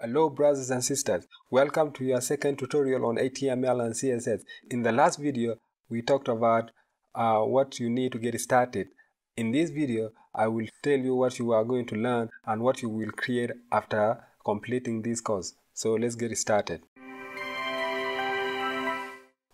Hello brothers and sisters, welcome to your second tutorial on HTML and CSS. In the last video, we talked about uh, what you need to get started. In this video, I will tell you what you are going to learn and what you will create after completing this course. So let's get started.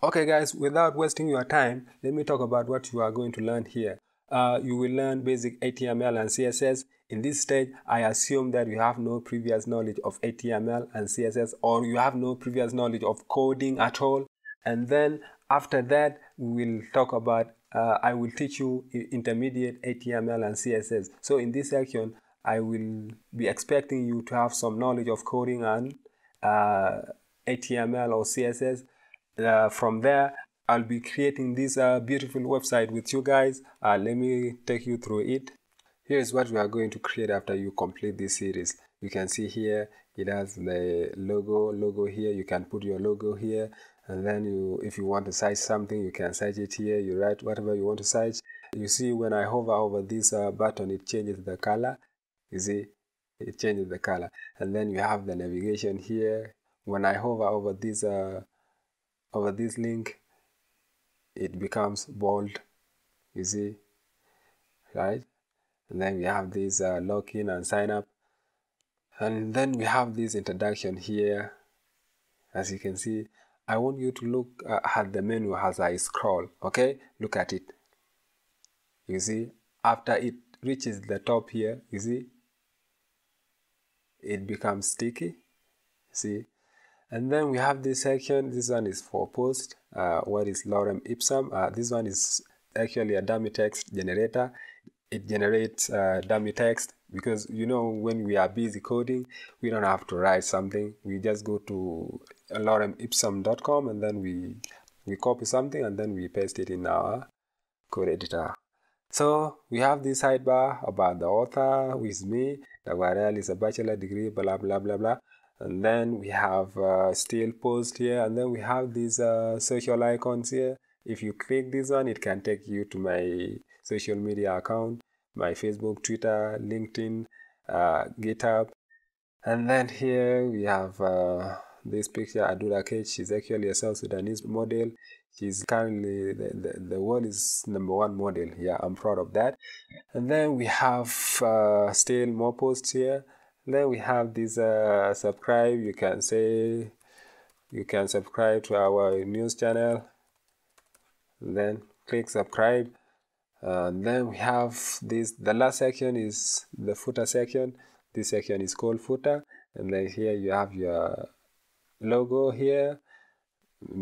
Okay guys, without wasting your time, let me talk about what you are going to learn here. Uh, you will learn basic HTML and CSS. In this stage, I assume that you have no previous knowledge of HTML and CSS or you have no previous knowledge of coding at all. And then after that, we will talk about, uh, I will teach you intermediate HTML and CSS. So in this section, I will be expecting you to have some knowledge of coding and uh, HTML or CSS. Uh, from there, I'll be creating this uh, beautiful website with you guys. Uh, let me take you through it. Here is what we are going to create after you complete this series. You can see here it has the logo logo here. You can put your logo here and then you if you want to search something you can search it here. You write whatever you want to search. You see when I hover over this uh, button it changes the color. You see it changes the color and then you have the navigation here. When I hover over this uh, over this link it becomes bold you see right? And then we have this uh, login and sign up and then we have this introduction here. As you can see I want you to look uh, at the menu as I scroll okay? Look at it. You see after it reaches the top here you see it becomes sticky. See and then we have this section this one is for post uh, what is lorem ipsum. Uh, this one is actually a dummy text generator. It generates uh, dummy text because you know when we are busy coding we don't have to write something. We just go to loremipsum.com and then we we copy something and then we paste it in our code editor. So we have this sidebar about the author with me URL is a bachelor degree blah blah blah blah and then we have uh, still post here and then we have these uh, social icons here. If you click this one it can take you to my social media account my facebook twitter linkedin uh, github. And then here we have uh, this picture Adut Akech. she's actually a south sudanese model. She's currently the, the, the world is number one model. Yeah i'm proud of that. And then we have uh, still more posts here then we have this uh, subscribe. You can say you can subscribe to our news channel. Then click subscribe. And then we have this the last section is the footer section. This section is called footer. And then here you have your logo here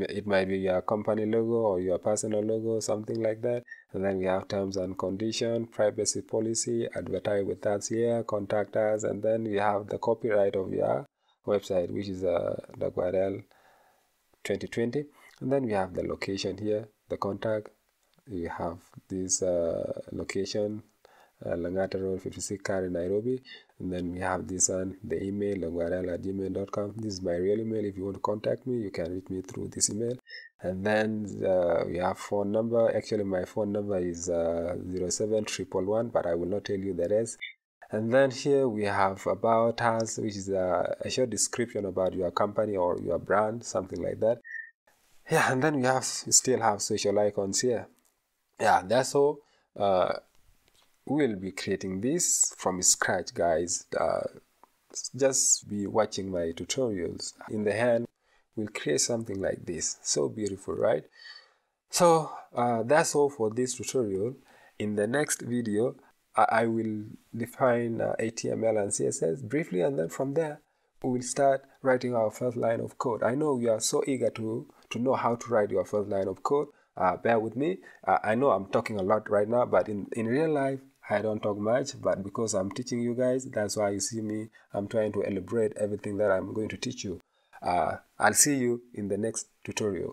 it might be your company logo or your personal logo something like that. And then we have terms and condition privacy policy advertise with us here contact us and then we have the copyright of your website which is uh, the URL 2020 and then we have the location here the contact. We have this uh, location uh, Langata Road 56 Kari Nairobi. And then we have this one the email langwarel at gmail.com this is my real email. If you want to contact me you can reach me through this email. And then uh, we have phone number. Actually my phone number is uh, 07111 but I will not tell you the rest. And then here we have about us which is a, a short description about your company or your brand something like that. Yeah and then we have still have social icons here. Yeah that's all. Uh, we'll be creating this from scratch guys. Uh, just be watching my tutorials. In the hand we'll create something like this. So beautiful right? So uh, that's all for this tutorial. In the next video I, I will define uh, HTML and CSS briefly and then from there we will start writing our first line of code. I know you are so eager to to know how to write your first line of code. Uh, bear with me. Uh, I know I'm talking a lot right now but in in real life I don't talk much, but because I'm teaching you guys, that's why you see me. I'm trying to elaborate everything that I'm going to teach you. Uh, I'll see you in the next tutorial.